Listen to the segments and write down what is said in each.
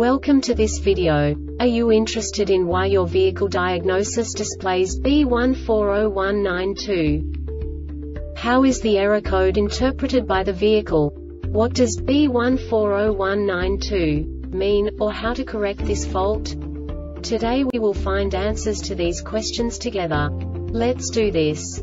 Welcome to this video. Are you interested in why your vehicle diagnosis displays B140192? How is the error code interpreted by the vehicle? What does B140192 mean, or how to correct this fault? Today we will find answers to these questions together. Let's do this.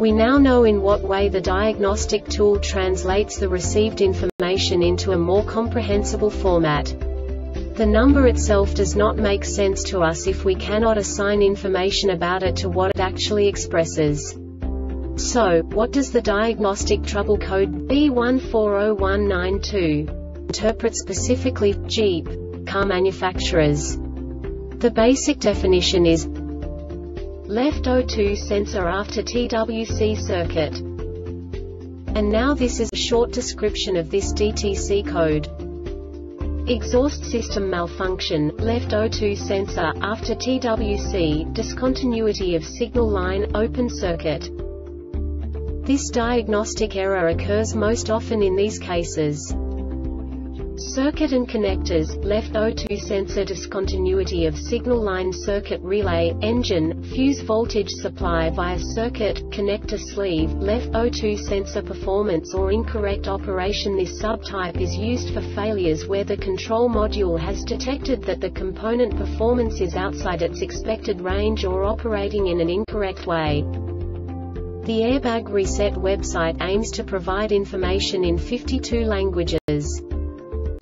We now know in what way the diagnostic tool translates the received information into a more comprehensible format. The number itself does not make sense to us if we cannot assign information about it to what it actually expresses. So, what does the diagnostic trouble code B140192 interpret specifically Jeep car manufacturers? The basic definition is left O2 sensor after TWC circuit. And now this is a short description of this DTC code. Exhaust system malfunction, left O2 sensor, after TWC, discontinuity of signal line, open circuit. This diagnostic error occurs most often in these cases. Circuit and connectors, left O2 sensor discontinuity of signal line circuit relay, engine, fuse voltage supply via circuit, connector sleeve, left O2 sensor performance or incorrect operation This subtype is used for failures where the control module has detected that the component performance is outside its expected range or operating in an incorrect way. The Airbag Reset website aims to provide information in 52 languages.